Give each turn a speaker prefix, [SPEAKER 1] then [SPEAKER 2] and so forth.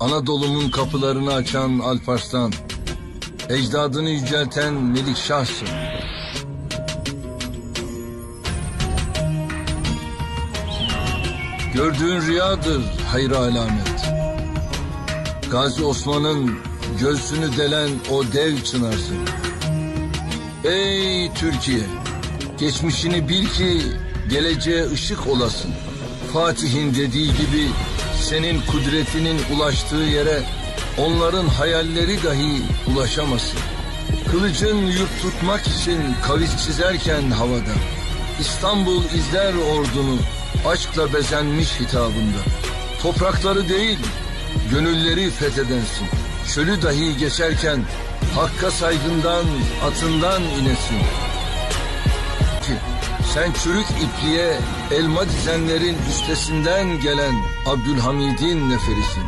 [SPEAKER 1] Anadolu'nun kapılarını açan Alparslan. Ecdadını yücelten Melikşah'sın. Gördüğün rüyadır hayır alamet. Gazi Osman'ın göğsünü delen o dev çınarsın. Ey Türkiye! Geçmişini bil ki geleceğe ışık olasın. Fatih'in dediği gibi senin kudretinin ulaştığı yere onların hayalleri dahi ulaşamasın. Kılıcın yurt tutmak için kavis çizerken havada İstanbul izler ordunu aşkla bezenmiş hitabında. Toprakları değil gönülleri fethedensin. Çölü dahi geçerken Hakka saygından atından inesin. Sen çürük ipliğe elma dizenlerin üstesinden gelen Abdülhamid'in neferisin.